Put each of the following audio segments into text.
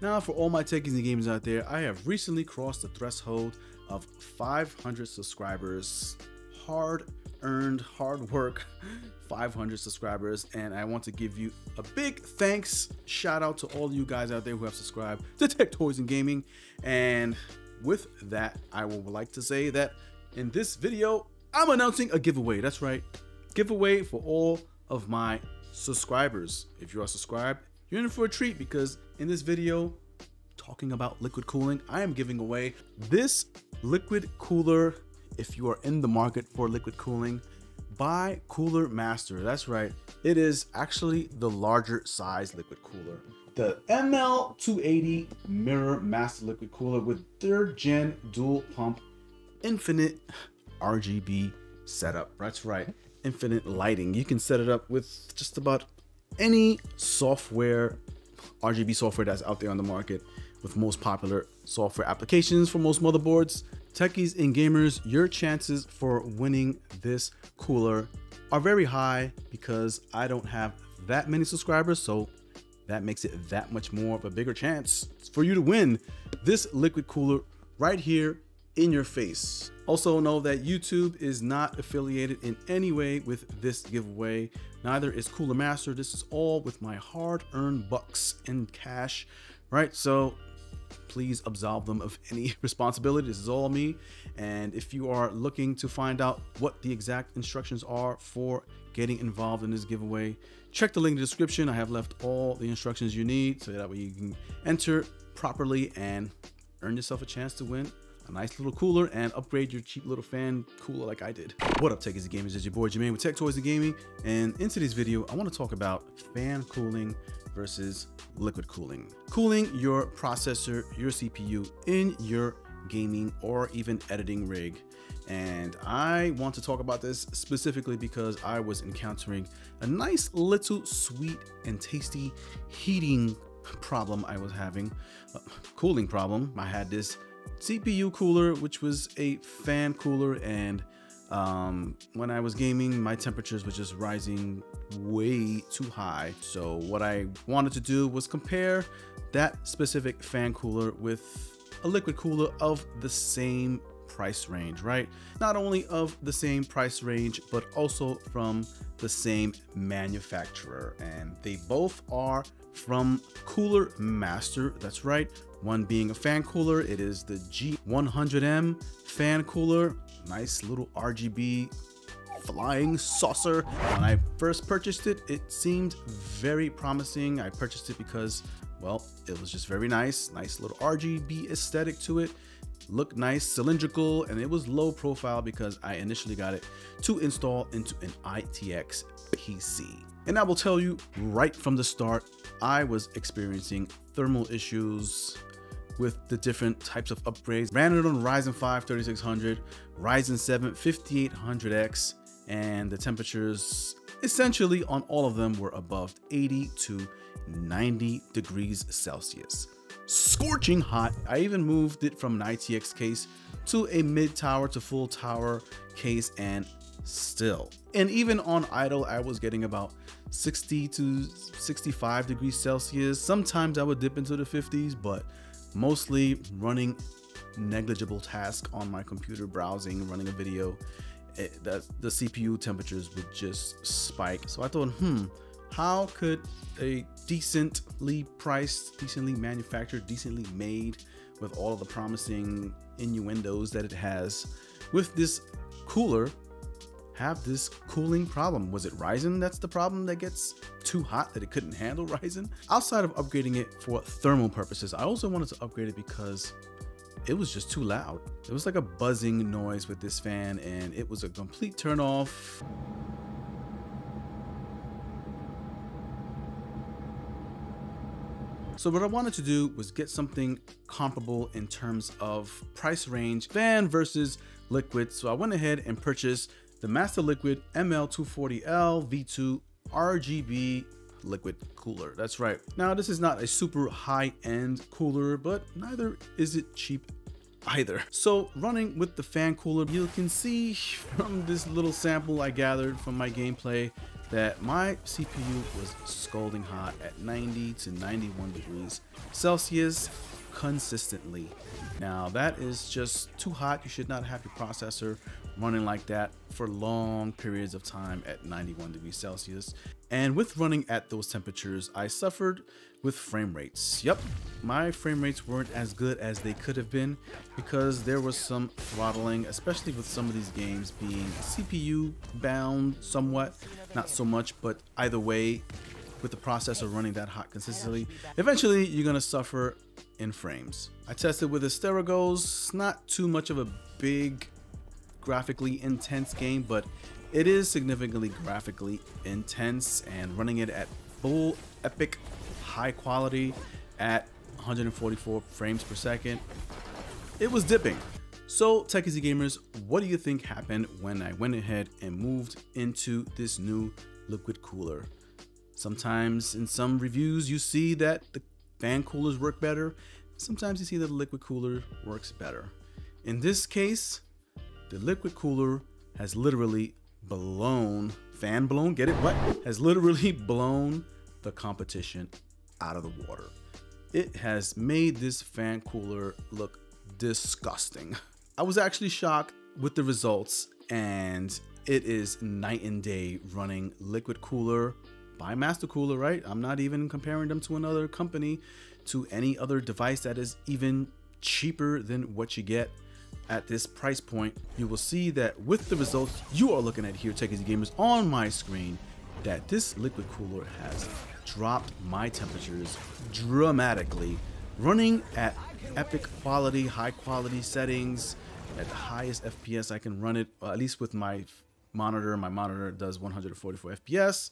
Now, for all my techies and gamers out there, I have recently crossed the threshold of 500 subscribers. Hard earned, hard work, 500 subscribers, and I want to give you a big thanks. Shout out to all you guys out there who have subscribed to Tech Toys and Gaming. And with that, I would like to say that in this video, I'm announcing a giveaway. That's right, giveaway for all of my subscribers. If you are subscribed, you're in for a treat because in this video, talking about liquid cooling, I am giving away this liquid cooler. If you are in the market for liquid cooling, buy Cooler Master. That's right, it is actually the larger size liquid cooler. The ML280 Mirror MasterLiquid Cooler with third gen dual pump infinite RGB setup. That's right, infinite lighting. You can set it up with just about any software, RGB software that's out there on the market with most popular software applications for most motherboards. Techies and gamers, your chances for winning this cooler are very high because I don't have that many subscribers, so that makes it that much more of a bigger chance for you to win this liquid cooler right here in your face. Also know that YouTube is not affiliated in any way with this giveaway. Neither is Cooler Master. This is all with my hard-earned bucks in cash, right? So please absolve them of any responsibility. This is all me. And if you are looking to find out what the exact instructions are for getting involved in this giveaway, check the link in the description. I have left all the instructions you need so that way you can enter properly and earn yourself a chance to win a nice little cooler and upgrade your cheap little fan cooler like I did. What up techies and gamers, it's your boy Jermaine with Tech Toys and Gaming and in today's video I want to talk about fan cooling versus liquid cooling. Cooling your processor, your CPU in your gaming or even editing rig. And I want to talk about this specifically because I was encountering a nice little sweet and tasty heating problem I was having, a cooling problem. I had this CPU cooler, which was a fan cooler, and um, when I was gaming, my temperatures were just rising way too high. So what I wanted to do was compare that specific fan cooler with a liquid cooler of the same price range, right? Not only of the same price range, but also from the same manufacturer. And they both are from Cooler Master. That's right. One being a fan cooler, it is the G100M fan cooler. Nice little RGB flying saucer. When I first purchased it, it seemed very promising. I purchased it because, well, it was just very nice. Nice little RGB aesthetic to it. Looked nice, cylindrical, and it was low profile because I initially got it to install into an ITX PC. And I will tell you right from the start, I was experiencing thermal issues with the different types of upgrades. Ran it on Ryzen 5 3600, Ryzen 7 5800X, and the temperatures essentially on all of them were above 80 to 90 degrees Celsius. Scorching hot. I even moved it from an ITX case to a mid tower to full tower case and still. And even on idle, I was getting about 60 to 65 degrees Celsius. Sometimes I would dip into the 50s, but mostly running negligible task on my computer browsing running a video it, that the cpu temperatures would just spike so i thought hmm how could a decently priced decently manufactured decently made with all the promising innuendos that it has with this cooler have this cooling problem. Was it Ryzen that's the problem that gets too hot that it couldn't handle Ryzen? Outside of upgrading it for thermal purposes, I also wanted to upgrade it because it was just too loud. It was like a buzzing noise with this fan and it was a complete turn off. So what I wanted to do was get something comparable in terms of price range, fan versus liquid. So I went ahead and purchased the MasterLiquid ML240L V2 RGB liquid cooler. That's right. Now, this is not a super high-end cooler, but neither is it cheap either. So running with the fan cooler, you can see from this little sample I gathered from my gameplay that my CPU was scalding hot at 90 to 91 degrees Celsius consistently. Now that is just too hot. You should not have your processor running like that for long periods of time at 91 degrees Celsius. And with running at those temperatures, I suffered with frame rates. Yep, my frame rates weren't as good as they could have been because there was some throttling, especially with some of these games being CPU bound somewhat, not so much, but either way, with the process of running that hot consistently, eventually you're gonna suffer in frames. I tested with Asterigos, not too much of a big graphically intense game, but it is significantly graphically intense and running it at full epic high quality at 144 frames per second, it was dipping. So TechEasy Gamers, what do you think happened when I went ahead and moved into this new liquid cooler? Sometimes in some reviews you see that the fan coolers work better. Sometimes you see that the liquid cooler works better. In this case, the liquid cooler has literally blown, fan blown, get it? What? Has literally blown the competition out of the water. It has made this fan cooler look disgusting. I was actually shocked with the results and it is night and day running liquid cooler by master cooler right i'm not even comparing them to another company to any other device that is even cheaper than what you get at this price point, you will see that with the results you are looking at here, TechEasy Gamers, on my screen, that this liquid cooler has dropped my temperatures dramatically, running at epic quality, high quality settings, at the highest FPS I can run it, at least with my monitor. My monitor does 144 FPS.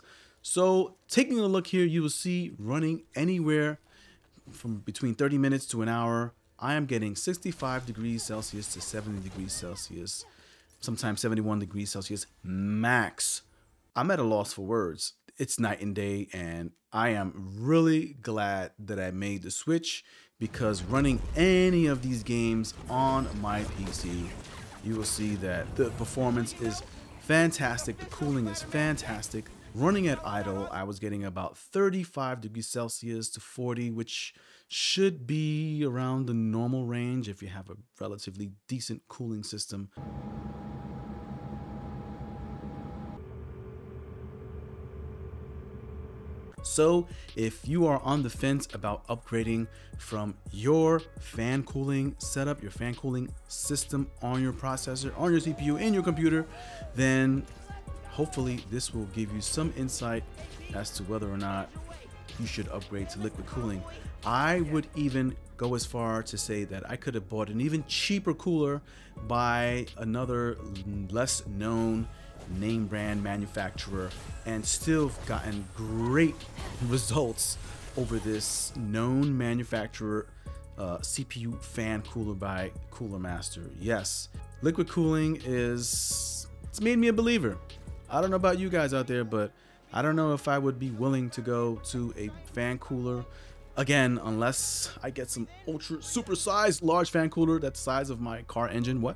So taking a look here, you will see running anywhere from between 30 minutes to an hour I am getting 65 degrees Celsius to 70 degrees Celsius, sometimes 71 degrees Celsius max. I'm at a loss for words. It's night and day, and I am really glad that I made the switch because running any of these games on my PC, you will see that the performance is fantastic, the cooling is fantastic. Running at idle, I was getting about 35 degrees Celsius to 40, which should be around the normal range if you have a relatively decent cooling system. So if you are on the fence about upgrading from your fan cooling setup, your fan cooling system on your processor, on your CPU, in your computer, then hopefully this will give you some insight as to whether or not you should upgrade to liquid cooling. I would even go as far to say that I could have bought an even cheaper cooler by another less known name brand manufacturer and still gotten great results over this known manufacturer uh, CPU fan cooler by Cooler Master. Yes, liquid cooling is it's made me a believer. I don't know about you guys out there, but I don't know if I would be willing to go to a fan cooler again unless I get some ultra super sized large fan cooler that's the size of my car engine. What?